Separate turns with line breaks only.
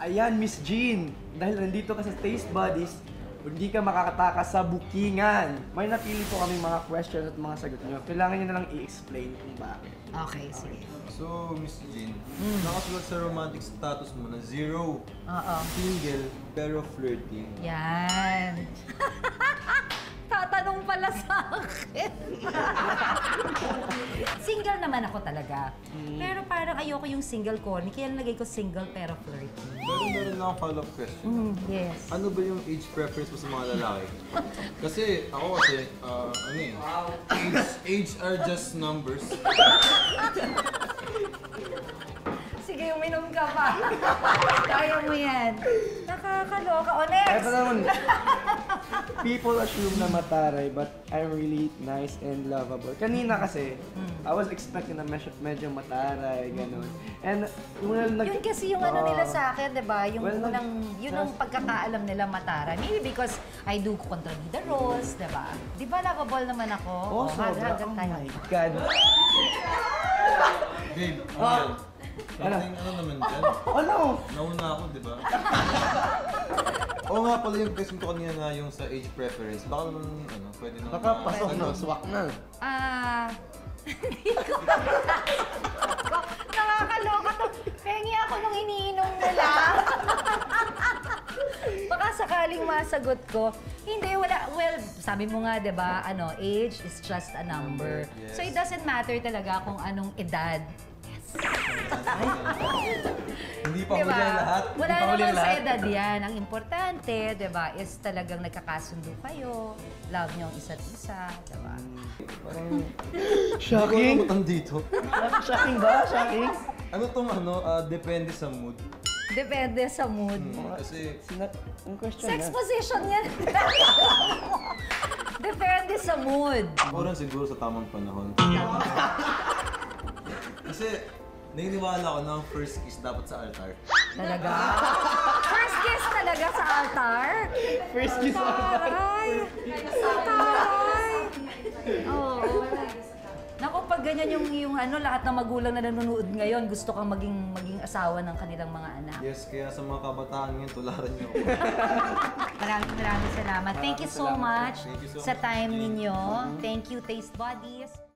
Ayan, Miss Jean, dahil nandito ka sa Taste Buddies, hindi ka makakatakas sa bookingan. May napili po kami mga questions at mga sagot nyo. Kailangan nyo na lang i-explain kung bakit.
Okay, sige.
So, Miss Jean, nakasulat sa romantic status mo na zero,
Oo.
single, pero flirting.
Yan. Tatanong pala sa akin. single naman ako talaga. Pero parang ayoko yung single corny, kaya nilagay ko single pero flirty.
Pero meron akong follow-up question.
Mm, yes.
Ano ba yung age preference mo sa mga lalaki? Kasi ako kasi, ah, ano eh, age, age are just numbers.
Sige, uminom ka pa. Yan. Nakakaloka. O, next!
Ito naman, people assume na mataray, but I'm really nice and lovable. Kanina kasi, I was expecting na medyo, medyo mataray, ganun. And yung nag...
Yun kasi yung ano nila sa akin, di ba? Yung
Well,
unang, yun ang pagkakaalam nila matara. Maybe because I do kontrabida roles, di ba? Di ba lovable naman ako?
Oh,
hag-
sobra. Oh
tayo.
my God.
Babe, ano ano naman dyan?
Ano?
Nauna ako, di ba? Oo nga pala yung question ko kanina na yung sa age preference. Baka naman, ano, pwede naman.
Baka pasok
ano,
na, swak na.
Ah, hindi ko Nakakaloka to. Pengi ako nung iniinom nila. Baka sakaling masagot ko. Hindi, wala. Well, sabi mo nga, di ba, ano, age is just a number.
Yes.
So it doesn't matter talaga kung anong edad.
Hindi pa
Di
huli lahat.
Wala
Hindi pa huli
naman
ang
sa
lahat.
edad yan. Ang importante, di ba, is talagang nagkakasundo kayo. Love nyo ang isa't isa, di ba?
Parang...
Hindi
Shocking?
ko alam dito.
Shocking ba? Shocking?
Ano tong ano, ah, depende sa mood.
Depende sa mood.
Hmm, kasi.
Ang question
Sex
na.
position yan. Depende sa mood.
rin siguro sa tamang panahon. Kasi, naniniwala ko na ang first kiss dapat sa altar.
Talaga? First kiss talaga sa altar?
First kiss on
Taray! Taray! Oo. Naku, pag ganyan yung, yung ano, lahat ng magulang na nanonood ngayon, gusto kang maging maging asawa ng kanilang mga anak.
Yes, kaya sa mga kabataan ngayon, tularan niyo ako.
Maraming maraming salamat. Thank you so much sa time ninyo. Thank you, Taste Buddies.